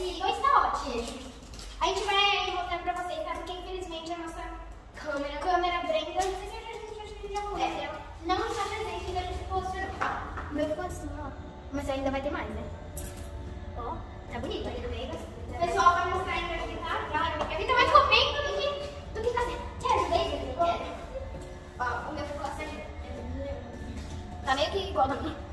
esse dois taote. A gente vai mostrar pra vocês, tá? Porque infelizmente a nossa câmera, câmera branca, não sei se a gente, a gente já conheceu, né? não está presente então na. Meu ficou assim, ó. Mas ainda vai ter mais, né? Ó, tá bonito. Tá o pessoal vai mostrar ainda aqui, tá? Claro, a vida mais comendo do que, do que tá sendo. Quer ajudar? Ó, o meu ficou assim. Tá meio que igual a minha.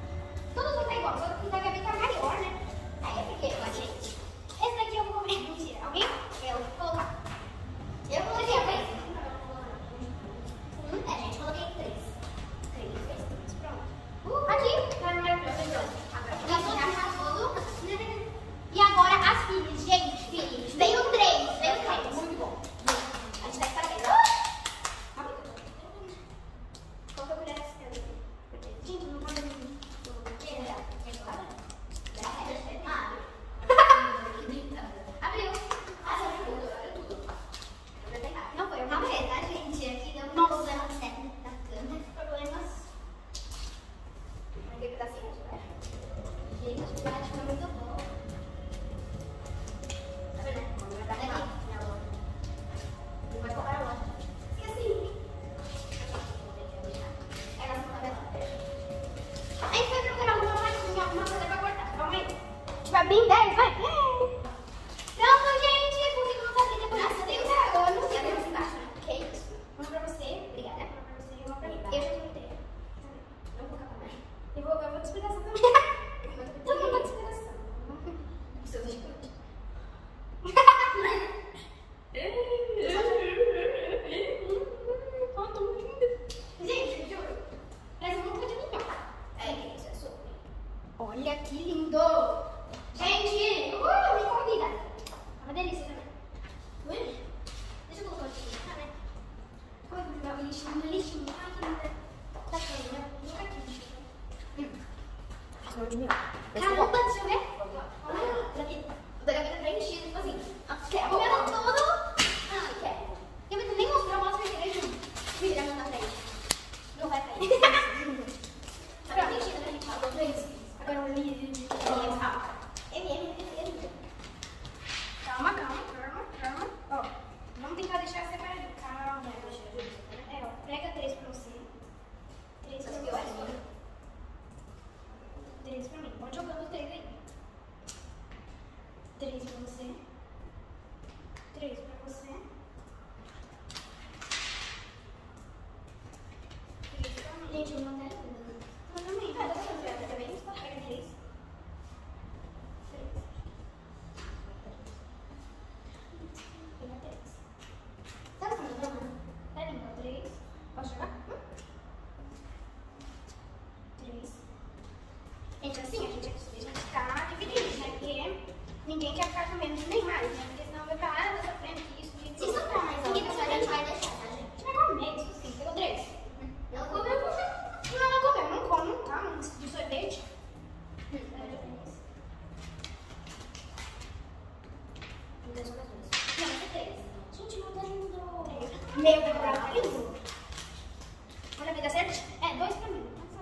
amiga, que lindo! Gente, uh, me convida! É uma delícia também. Ui, deixa eu colocar o lixo, tá, né? Vou pegar o lixo, o lixo. fez pra você? meio vai dobrar pra? Olha, pega certo? É, dois pra mim. Tá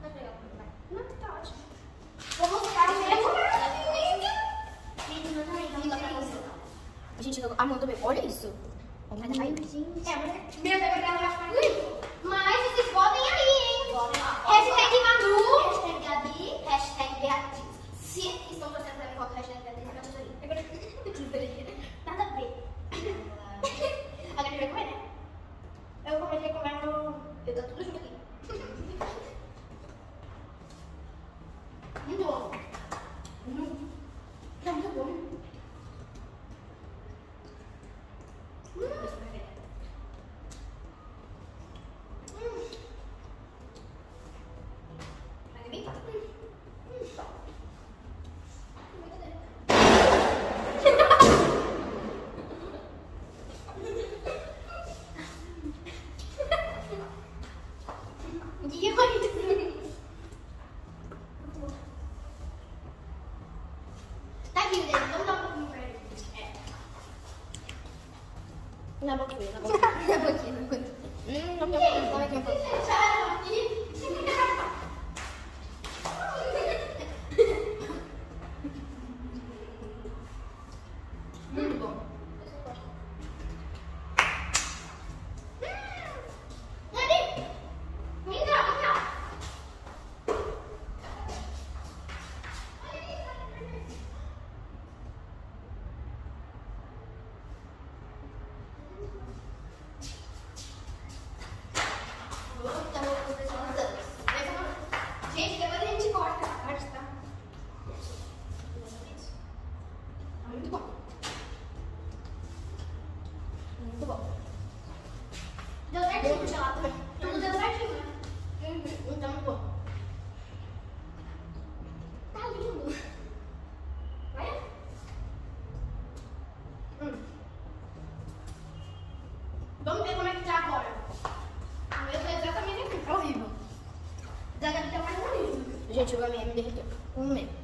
vai pegar tá vai. Não, tá ótimo. Vou mostrar o meu. Gente, a mão do. Olha isso. Olha, Ai, gente. É, mas... Meu, vai eu quero mim. Mas vocês podem aí, hein? Podem lá. Hashtag Manu. Hashtag Gabi. Hashtag Beatriz. Se estão gostando. eu comecei comendo. Eu tô tudo junto Vamos ver como é que tá agora. O meu tá exatamente aqui, tá horrível. Da Gabi tá mais bonito. Gente, o meu me derreteu. Um momento.